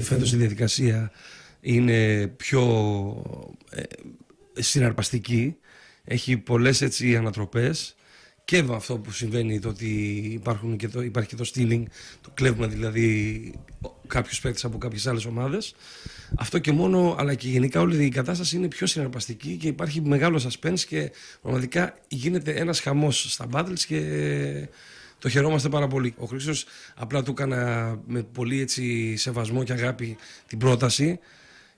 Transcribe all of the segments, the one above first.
φέτος η διαδικασία είναι πιο ε, συναρπαστική. Έχει πολλές έτσι ανατροπές και με αυτό που συμβαίνει το ότι υπάρχουν και το, υπάρχει και το stealing, το κλέβουμε δηλαδή κάποιου παίκτε από κάποιες άλλες ομάδες. Αυτό και μόνο, αλλά και γενικά όλη η κατάσταση είναι πιο συναρπαστική και υπάρχει μεγάλο suspense και πραγματικά γίνεται ένας χαμός στα battles και το χαιρόμαστε πάρα πολύ. Ο Χρήστος απλά του έκανα με πολύ έτσι σεβασμό και αγάπη την πρόταση.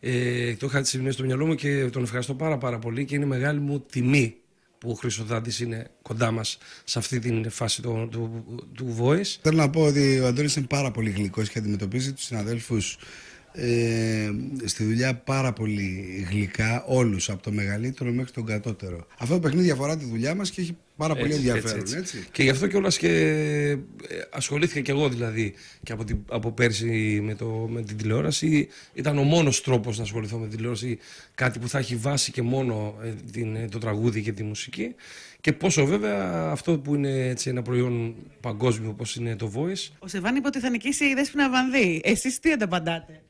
Ε, το είχα σημειώσει στο μυαλό μου και τον ευχαριστώ πάρα πάρα πολύ και είναι μεγάλη μου τιμή που ο Χρήστος Δάντης είναι κοντά μας σε αυτή την φάση του, του, του Voice. Θέλω να πω ότι ο Αντώνης είναι πάρα πολύ γλυκός και αντιμετωπίζει τους συναδέλφους ε, στη δουλειά πάρα πολύ γλυκά όλους από το μεγαλύτερο μέχρι τον κατώτερο. Αυτό το παιχνίδι αφορά τη δουλειά μας και έχει πάρα πολύ ενδιαφέρον. Έτσι, έτσι. Και γι' αυτό κιόλας και ε, ασχολήθηκα κι εγώ δηλαδή και από, την, από πέρσι με, το, με την τηλεόραση. Ήταν ο μόνος τρόπος να ασχοληθώ με την τηλεόραση. Κάτι που θα έχει βάση και μόνο ε, την, ε, το τραγούδι και τη μουσική. Και πόσο βέβαια αυτό που είναι έτσι ένα προϊόν παγκόσμιο όπως είναι το Voice. Ο Σεβάν είπε ότι θα νικήσει η Δέσποινα Βανδύ. Εσείς τι ανταπαντάτε;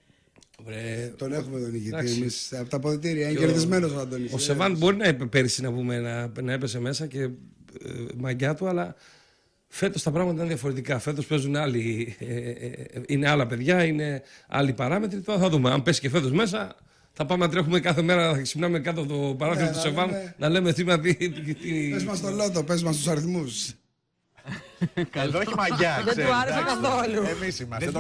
Βρε... Τον έχουμε τον ηγητή εμείς από τα αποδητήρια. Είναι κερδισμένος ο Αντώνης. Ο Σεβάν μπορεί να είπε πέρυσι να, πούμε, να, να έπεσε μέσα και ε, μαγκιά του, αλλά φέτος τα πράγματα ήταν διαφορετικά. Φέτος παίζουν άλλοι. Ε, ε, είναι άλλα παιδιά, είναι άλλοι παράμετροι. Τώρα θα δούμε. Αν πέσει και φέτος μέσα, θα πάμε να τρέχουμε κάθε μέρα, θα ξυπνάμε κάτω από το παράθυρο ναι, του Σεβάν να λέμε τι. τι, τι... Πες μας το λότο, πες μας τους αριθμούς. Εδώ έχει μαγιά. Δεν του άρεσε καθόλου. Εμείς είμαστε.